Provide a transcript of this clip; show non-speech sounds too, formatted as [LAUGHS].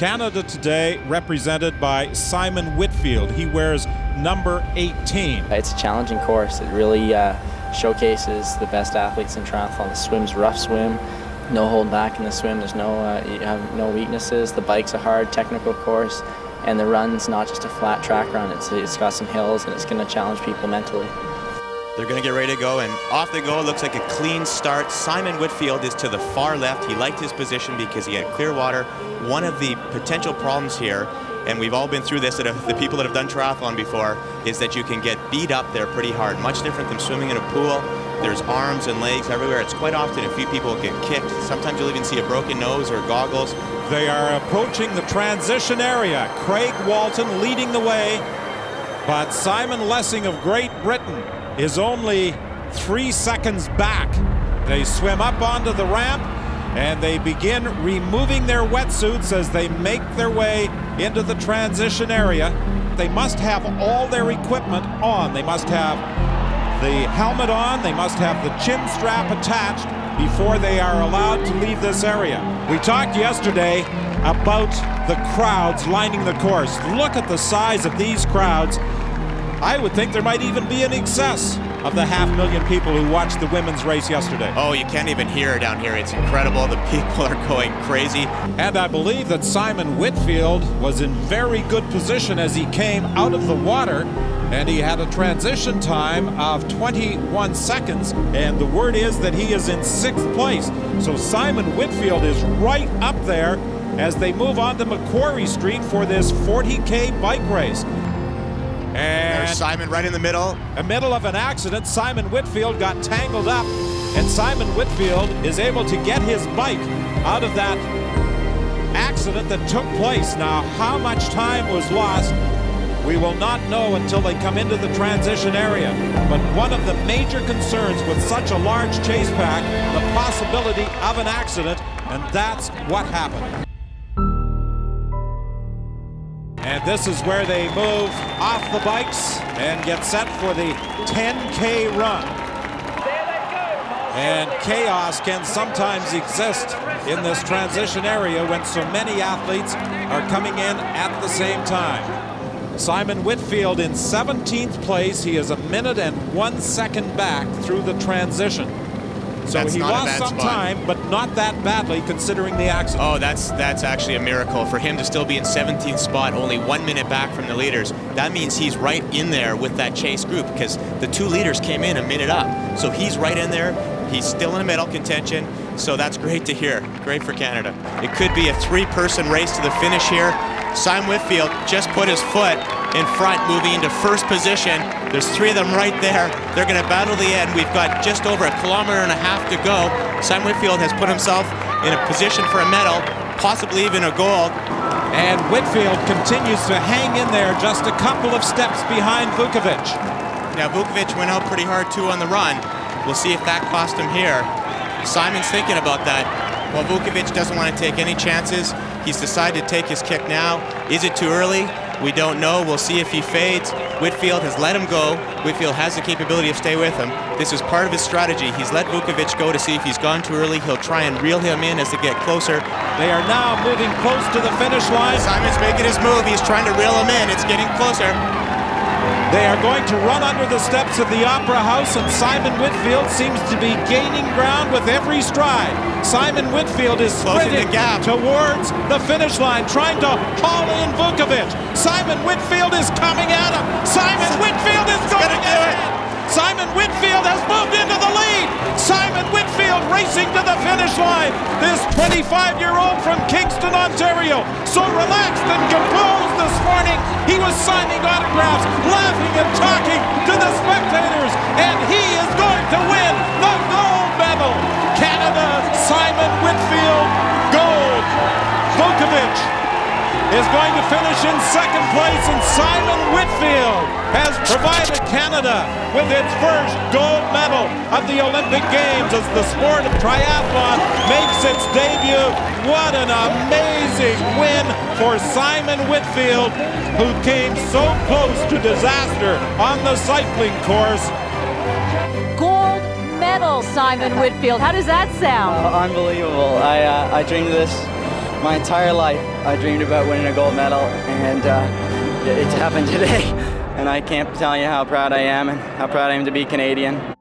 Canada today represented by Simon Whitfield. He wears number 18. It's a challenging course. It really uh, showcases the best athletes in triathlon. The swim's rough swim, no hold back in the swim. There's no uh, you have no weaknesses. The bike's a hard technical course, and the run's not just a flat track run. It's it's got some hills, and it's going to challenge people mentally. They're going to get ready to go, and off they go. Looks like a clean start. Simon Whitfield is to the far left. He liked his position because he had clear water. One of the potential problems here, and we've all been through this, that the people that have done triathlon before, is that you can get beat up there pretty hard. Much different than swimming in a pool. There's arms and legs everywhere. It's quite often a few people get kicked. Sometimes you'll even see a broken nose or goggles. They are approaching the transition area. Craig Walton leading the way, but Simon Lessing of Great Britain is only three seconds back. They swim up onto the ramp and they begin removing their wetsuits as they make their way into the transition area. They must have all their equipment on. They must have the helmet on, they must have the chin strap attached before they are allowed to leave this area. We talked yesterday about the crowds lining the course. Look at the size of these crowds I would think there might even be an excess of the half million people who watched the women's race yesterday. Oh, you can't even hear it down here. It's incredible. The people are going crazy. And I believe that Simon Whitfield was in very good position as he came out of the water and he had a transition time of 21 seconds and the word is that he is in sixth place so Simon Whitfield is right up there as they move on to Macquarie Street for this 40k bike race and There's Simon right in the middle. In the middle of an accident, Simon Whitfield got tangled up, and Simon Whitfield is able to get his bike out of that accident that took place. Now, how much time was lost, we will not know until they come into the transition area. But one of the major concerns with such a large chase pack, the possibility of an accident, and that's what happened. This is where they move off the bikes and get set for the 10K run. And chaos can sometimes exist in this transition area when so many athletes are coming in at the same time. Simon Whitfield in 17th place. He is a minute and one second back through the transition. So that's he lost some spot. time, but not that badly considering the accident. Oh, that's that's actually a miracle for him to still be in 17th spot, only one minute back from the leaders. That means he's right in there with that chase group because the two leaders came in a minute up. So he's right in there. He's still in a medal contention. So that's great to hear. Great for Canada. It could be a three-person race to the finish here. Simon Whitfield just put his foot in front, moving into first position. There's three of them right there. They're going to battle the end. We've got just over a kilometer and a half to go. Simon Whitfield has put himself in a position for a medal, possibly even a gold. And Whitfield continues to hang in there just a couple of steps behind Vuckovic. Now, Vuckovic went out pretty hard too on the run. We'll see if that cost him here. Simon's thinking about that. Well, Vuckovic doesn't want to take any chances. He's decided to take his kick now. Is it too early? We don't know. We'll see if he fades. Whitfield has let him go. Whitfield has the capability of stay with him. This is part of his strategy. He's let Vuckovic go to see if he's gone too early. He'll try and reel him in as they get closer. They are now moving close to the finish line. Simon's making his move. He's trying to reel him in. It's getting closer. They are going to run under the steps of the Opera House, and Simon Whitfield seems to be gaining ground with every stride. Simon Whitfield is sprinting the gap. towards the finish line, trying to haul in Vuckovic. Simon Whitfield is coming at him. Simon Whitfield is going to do it. Simon Whitfield has moved into the lead. Simon Whitfield racing to the finish line. This 25-year-old from Kingston, Ontario, so relaxed and composed this morning. He was signing autographs, laughing and talking to the spectators, and he is going to win the gold medal. Canada, Simon Whitfield, gold. Vuckovic is going to finish in second place, and Simon Whitfield provided Canada with its first gold medal of the Olympic Games as the sport of triathlon makes its debut. What an amazing win for Simon Whitfield, who came so close to disaster on the cycling course. Gold medal, Simon Whitfield. How does that sound? Uh, unbelievable. I, uh, I dreamed of this My entire life, I dreamed about winning a gold medal, and uh, it happened today. [LAUGHS] And I can't tell you how proud I am and how proud I am to be Canadian.